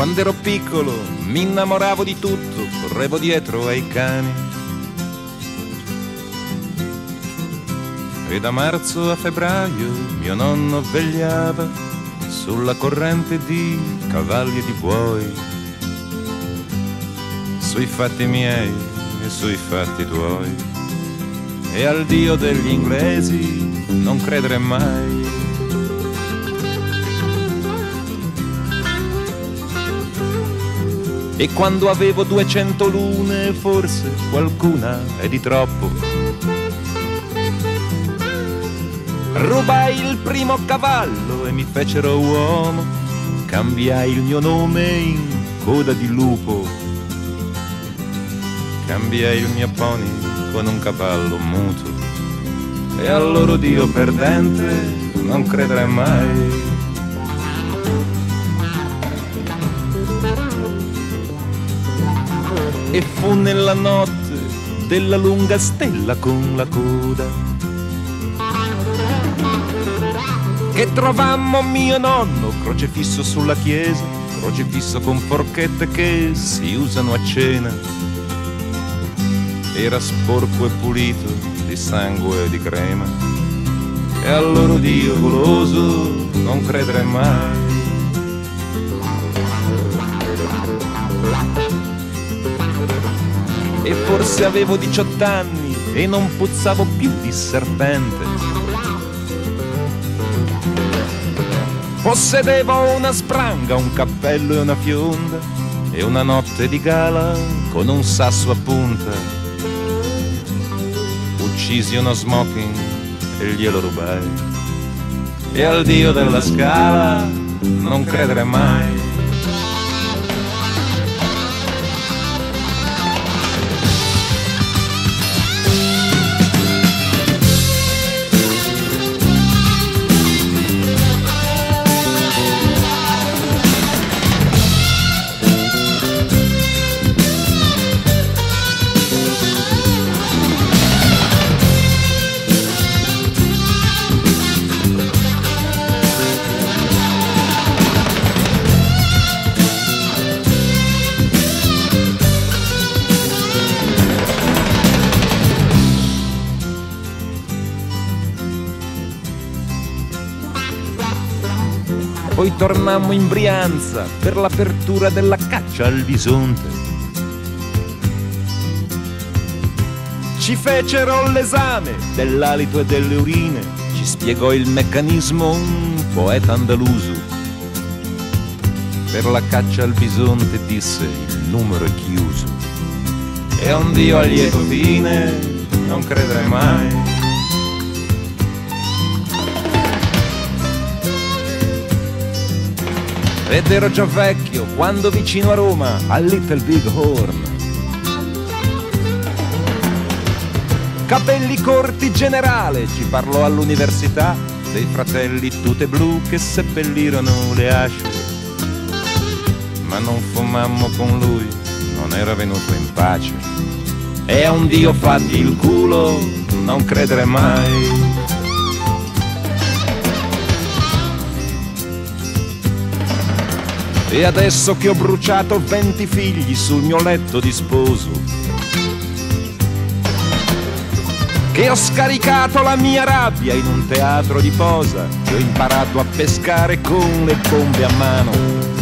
Quando ero piccolo mi innamoravo di tutto, correvo dietro ai cani. E da marzo a febbraio mio nonno vegliava sulla corrente di cavalli e di buoi, sui fatti miei e sui fatti tuoi. E al Dio degli inglesi non credere mai. E quando avevo 200 lune, forse qualcuna è di troppo. Rubai il primo cavallo e mi fecero uomo, cambiai il mio nome in coda di lupo, cambiai il mio pony con un cavallo muto. E al loro Dio perdente non credere mai. E fu nella notte della lunga stella con la coda che trovammo mio nonno crocefisso sulla chiesa, crocefisso con forchette che si usano a cena. Era sporco e pulito di sangue e di crema e al loro Dio goloso non credere mai. Forse avevo 18 anni e non puzzavo più di serpente. Possedevo una spranga, un cappello e una fionda e una notte di gala con un sasso a punta. Uccisi uno smoking e glielo rubai. E al dio della scala non credere mai. Poi tornammo in Brianza per l'apertura della caccia al bisonte. Ci fecero l'esame dell'alito e delle urine, ci spiegò il meccanismo un poeta andaluso. Per la caccia al bisonte disse il numero è chiuso. E un Dio a lieto fine non credere mai. Ed ero già vecchio quando vicino a Roma al Little Big Horn. Capelli corti generale ci parlò all'università dei fratelli tute blu che seppellirono le asce. Ma non fumammo con lui, non era venuto in pace. E a un Dio fatti il culo, non credere mai. E adesso che ho bruciato venti figli sul mio letto di sposo, che ho scaricato la mia rabbia in un teatro di posa, che ho imparato a pescare con le bombe a mano,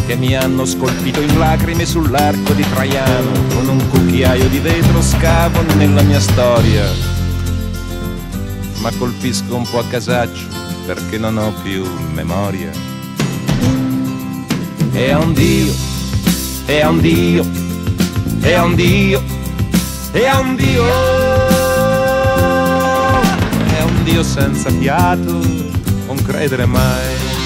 che mi hanno scolpito in lacrime sull'arco di Traiano, con un cucchiaio di vetro scavo nella mia storia, ma colpisco un po' a casaccio perché non ho più memoria è un Dio, è un Dio, è un Dio, è un Dio, è un Dio senza fiato, non credere mai.